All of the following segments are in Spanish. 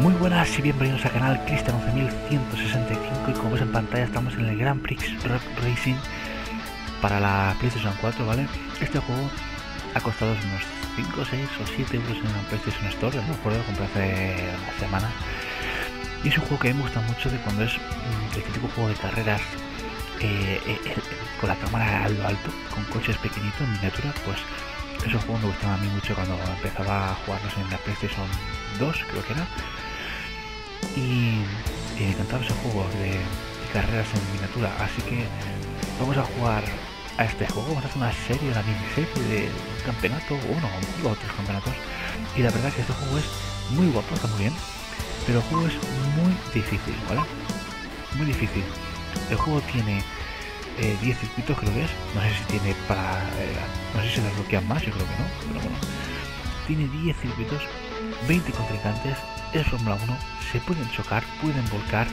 Muy buenas y bienvenidos al canal Cristian 11165 y como ves en pantalla estamos en el Grand Prix Rock Racing para la PlayStation 4, ¿vale? Este juego ha costado unos 5, 6 o 7 euros en la PlayStation Store, no me acuerdo, lo compré hace una semana. Y es un juego que me gusta mucho de cuando es mm, este tipo de juego de carreras eh, eh, eh, con la cámara a lo alto, con coches pequeñitos en miniatura, pues esos juegos me gustaban a mí mucho cuando empezaba a jugarlos en la PlayStation 2, creo que era y, me encantaba ese juego de, carreras en miniatura, así que vamos a jugar a este juego, vamos a hacer una serie, una miniserie de campeonato, uno o tres campeonatos, y la verdad que este juego es muy guapo, está muy bien, pero el juego es muy difícil, ¿vale? Muy difícil. El juego tiene 10 eh, circuitos, creo que es, no sé si tiene para, eh, no sé si desbloquean más, yo creo que no, pero bueno, tiene 10 circuitos, 20 contrincantes, es Fórmula 1, se pueden chocar, pueden volcar.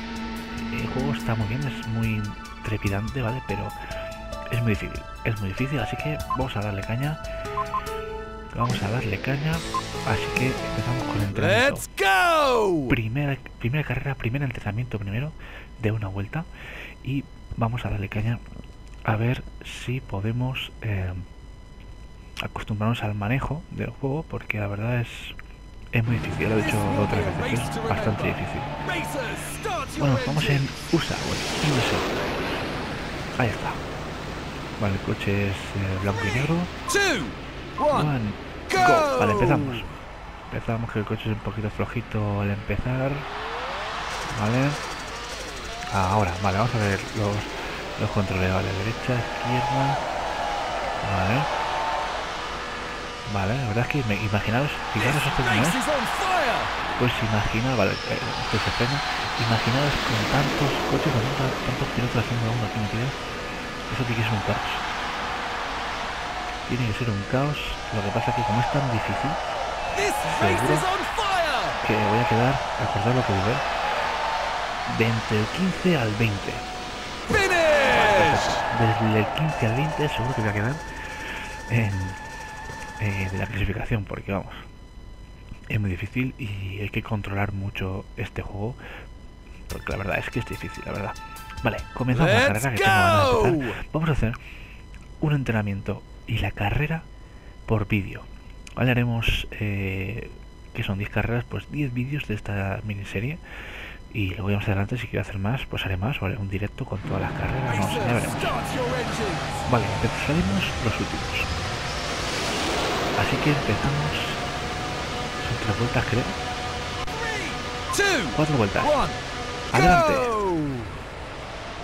El juego está muy bien, es muy trepidante, ¿vale? Pero es muy difícil, es muy difícil, así que vamos a darle caña. Vamos a darle caña, así que empezamos con el entrenamiento. ¡Let's go! Primera, primera carrera, primer entrenamiento primero de una vuelta y vamos a darle caña a ver si podemos eh, acostumbrarnos al manejo del juego porque la verdad es es muy difícil, lo he dicho otras veces, es bastante difícil. Bueno, vamos en USA, USA. Ahí está. Vale, el coche es eh, blanco y negro. One, go. Vale, empezamos. Empezamos que el coche es un poquito flojito al empezar. Vale. ahora, vale, vamos a ver los, los controles. Vale, derecha, izquierda. Vale. Vale, la verdad es que me, imaginaros, fijaros esto como es. Pues imagina, vale, eh, esto se frena. Imaginaros con tantos coches, con tantos, tantos pilotos haciendo uno aquí metidos. Eso tiene que ser un caos. Tiene que ser un caos. Lo que pasa es que como es tan difícil, seguro que voy a quedar, acordar lo que digo, de entre el 15 al 20. Desde el 15 al 20 seguro que voy a quedar en eh, de la clasificación, porque vamos, es muy difícil y hay que controlar mucho este juego, porque la verdad es que es difícil, la verdad. Vale, comenzamos la carrera que tengo Vamos a hacer un entrenamiento y la carrera por vídeo. Vale, haremos eh, que son 10 carreras, pues 10 vídeos de esta miniserie. Y luego ya más adelante, si quiero hacer más, pues haré más, ¿vale? Un directo con todas las carreras, no sé, ya veremos. Vale, empezaremos los últimos. Así que empezamos. Son tres vueltas, creo. Cuatro vueltas. Adelante.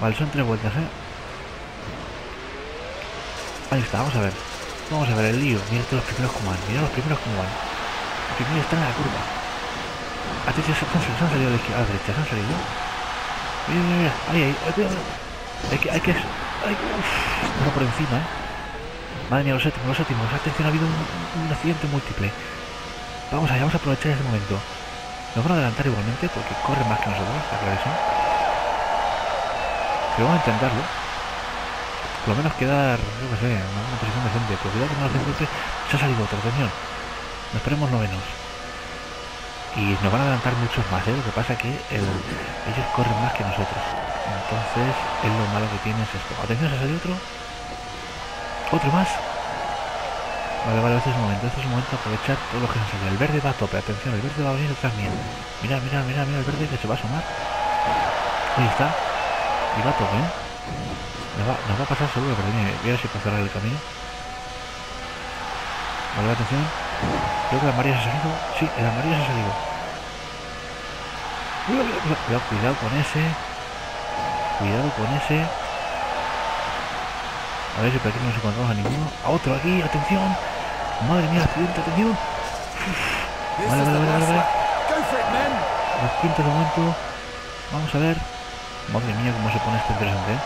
Vale, son tres vueltas, ¿eh? Ahí está, vamos a ver. Vamos a ver el lío. Mira los primeros como van. Mira los primeros como van. Los primeros están en la curva. Atención, se, se, se han salido a la izquierda, a la derecha, se han salido. Mira, mira, mira. Ahí, ahí. Hay que, hay que... Hay, uf, por encima, ¿eh? Madre mía, los séptimos, los séptimos. Atención, ha habido un, accidente múltiple. Vamos allá, vamos a aprovechar este momento. Nos van a adelantar igualmente porque corren más que nosotros, está claro eso. Pero vamos a intentarlo. Por lo menos quedar, no sé, en una posición decente. Pero cuidado que no nos golpe. Se ha salido otro, atención. Nos esperemos novenos. Y nos van a adelantar muchos más, ¿eh? Lo que pasa es que ellos corren más que nosotros. Entonces, es lo malo que tiene es esto. Atención, se ha salido otro. Otro más. Vale, vale, este es el momento, este es el momento de aprovechar todo lo que se sale. El verde va a tope, atención, el verde va a venir detrás mío. Mira, mira, mira, mira el verde que se va a asomar. Ahí está. Y va a tope, ¿eh? Nos va, nos a pasar seguro, pero viene. Voy a ver si puedo cerrar el camino. Vale, atención. Creo que la María se ha salido. Sí, la María se ha salido. Cuidado, cuidado con ese. Cuidado con ese. A ver si por aquí no nos encontramos a ninguno. A otro aquí, atención. Madre mía, accidente, atención. Vale, vale, vale, vale. Los quintos de momento. Vamos a ver. Madre mía, cómo se pone esto interesante. ¿eh?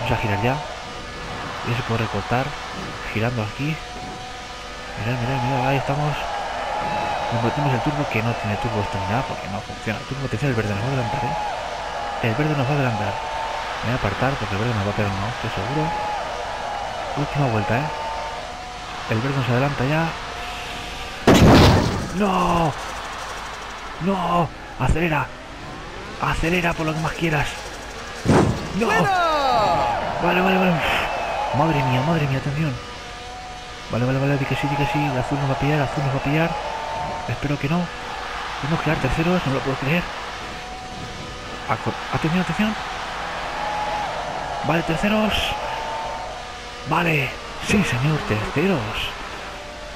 Vamos a girar ya. Y se puede recortar. Girando aquí. Mirad, mirad, mirad. Ahí estamos. Nos metemos el turbo que no tiene turbo esto porque no funciona. El turbo, atención, el verde nos va a adelantar, ¿eh? El verde nos va a adelantar. Me voy a apartar porque el verde nos va a pegar no, estoy seguro. Última vuelta, ¿eh? El verde nos adelanta ya. ¡No! No, acelera. Acelera por lo que más quieras. No. Vale, vale, vale. Madre mía, madre mía, atención. Vale, vale, vale, di que sí, di que sí. El azul nos va a pillar, el azul nos va a pillar. Espero que no. Tenemos que quedar terceros, no lo puedo creer. Atención, atención. Vale, terceros. Vale. Sí, señor, terceros.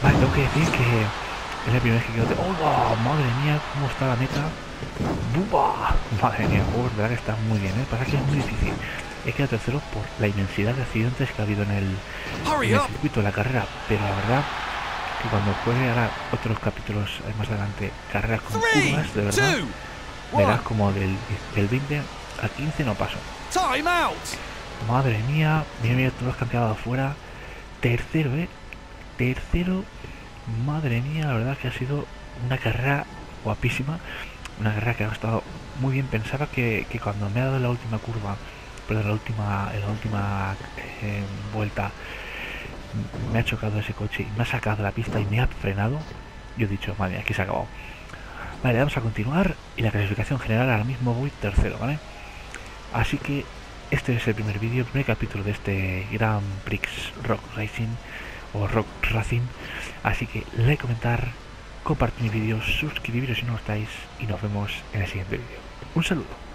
Vale, tengo que decir que es la primera vez que quedo... ¡Oh, madre mía! ¿Cómo está la meta? ¡Buba! Madre mía, juego, verdad que está muy bien, ¿eh? Pasa que es muy difícil. He quedado tercero por la inmensidad de accidentes que ha habido en el, en el circuito de la carrera, pero la verdad que cuando juegue ahora otros capítulos eh, más adelante, carreras con curvas, de verdad, verás como del, del 20 al 15 no paso. Madre mía, mira, mira, todos los que han quedado afuera. Tercero, ¿eh? Tercero. Madre mía, la verdad que ha sido una carrera guapísima. Una carrera que ha estado muy bien. Pensaba que, que cuando me ha dado la última curva, pero en la última, la última eh, vuelta, me ha chocado ese coche y me ha sacado la pista y me ha frenado. Yo he dicho, madre aquí se ha acabado. Vale, vamos a continuar. Y la clasificación general ahora mismo voy tercero, ¿vale? Así que este es el primer vídeo, el primer capítulo de este Grand Prix Rock Racing o Rock Racing. Así que like, comentar, compartir mi vídeo, suscribiros si no estáis y nos vemos en el siguiente vídeo. Un saludo.